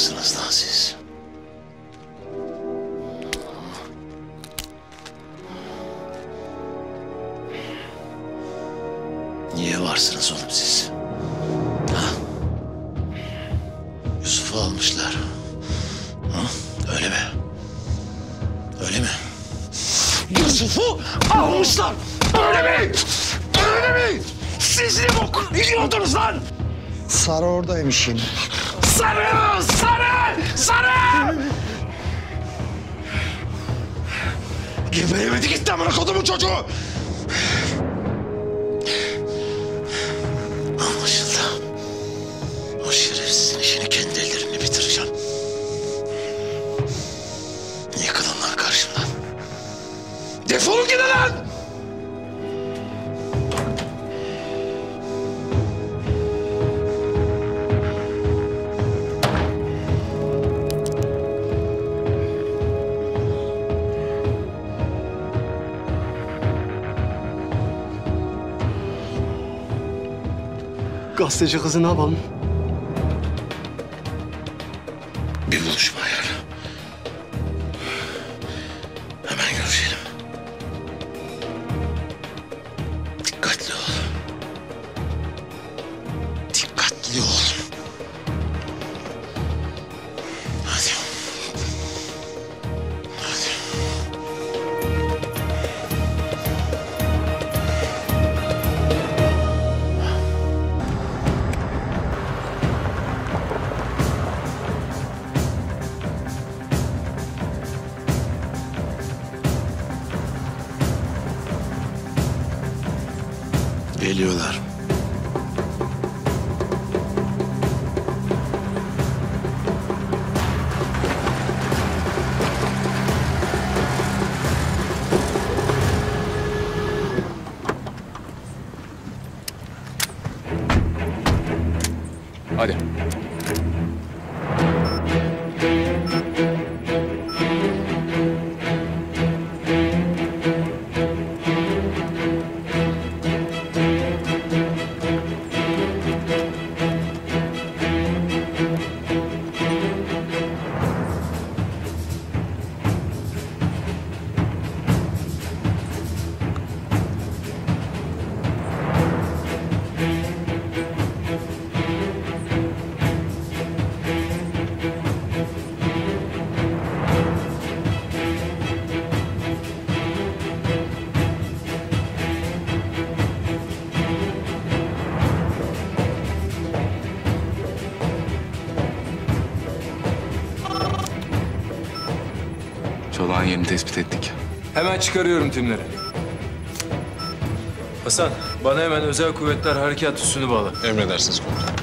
varsınız lan siz? Niye varsınız oğlum siz? Ha? Yusuf'u almışlar. Ha? Öyle mi? Öyle mi? Yusuf'u almışlar. Öyle mi? Öyle mi? Siz ne bok biliyordunuz lan? Sarı oradaymış yine. Sarı! Sarı! Sarı! Geberemedi gitti amına kodumun çocuğu. Anlaşıldı. O şerefsizin işini kendi ellerimle bitireceğim. Yıkılın lan karşımdan. Defolun gidin lan! Gazeteci kızı ne yapalım? Yerini tespit ettik. Hemen çıkarıyorum tümleri. Hasan, bana hemen özel kuvvetler harekat üssünü bağla. Emredersiniz komutanım.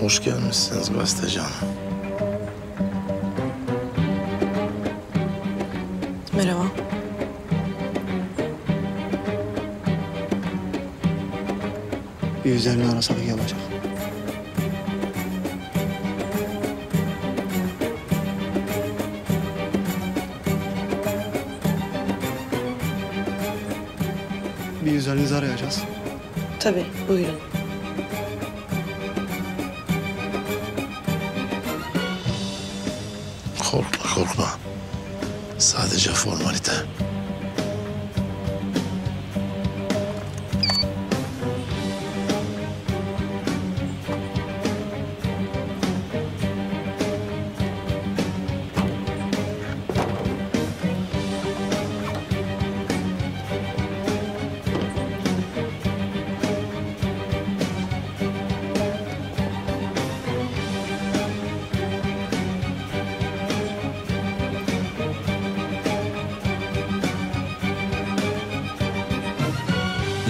Hoş gelmişsiniz gazeteci hanım. Merhaba. Bir üzerini arasak iyi olacak. Bir üzerinizi arayacağız. Tabii, buyurun. Korkma korkma. Sadece formalite.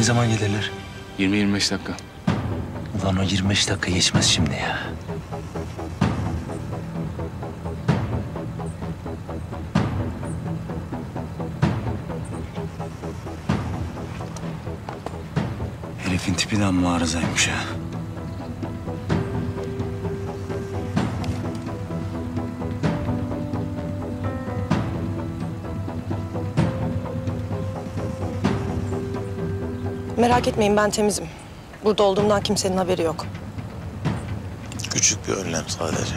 Zaman gelirler? 20-25 dakika. Ulan o 25 dakika geçmez şimdi ya. Herifin tipi de amma arızaymış ha. Merak etmeyin ben temizim. Burada olduğumdan kimsenin haberi yok. Küçük bir önlem sadece.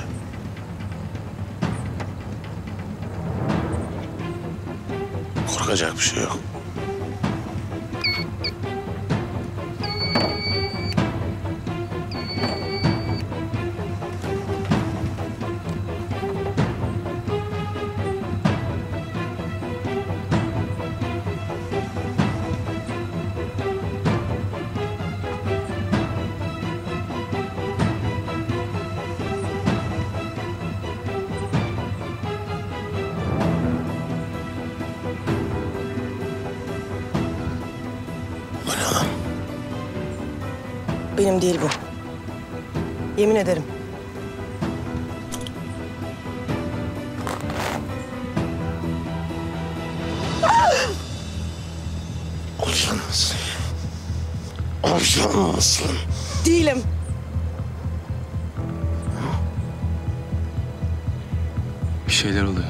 Korkacak bir şey yok. Benim değil bu. Yemin ederim. Ajan mısın? Değilim. Bir şeyler oluyor.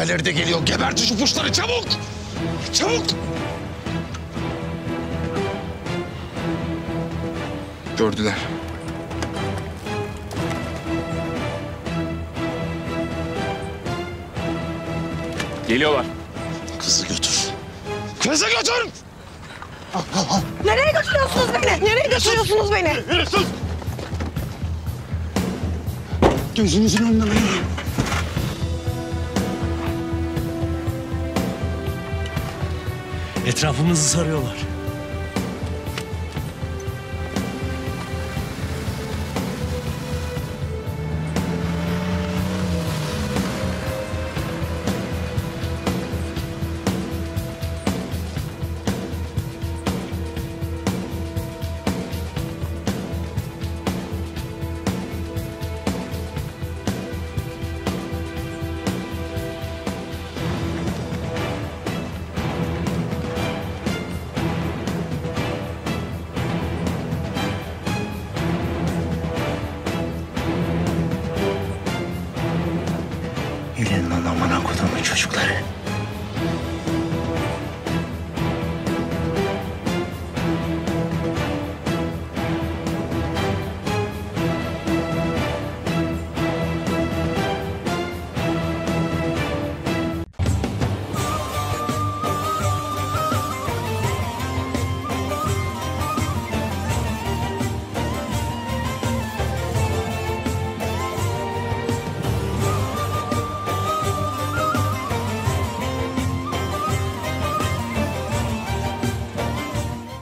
Diğerleri de geliyor. Gebertin şu puşları çabuk. Çabuk. Gördüler. Geliyorlar. Kızı götür. Kızı götür. Nereye götürüyorsunuz beni? Nereye götürüyorsunuz beni? Gözümüzün önünde lan. Etrafımızı sarıyorlar.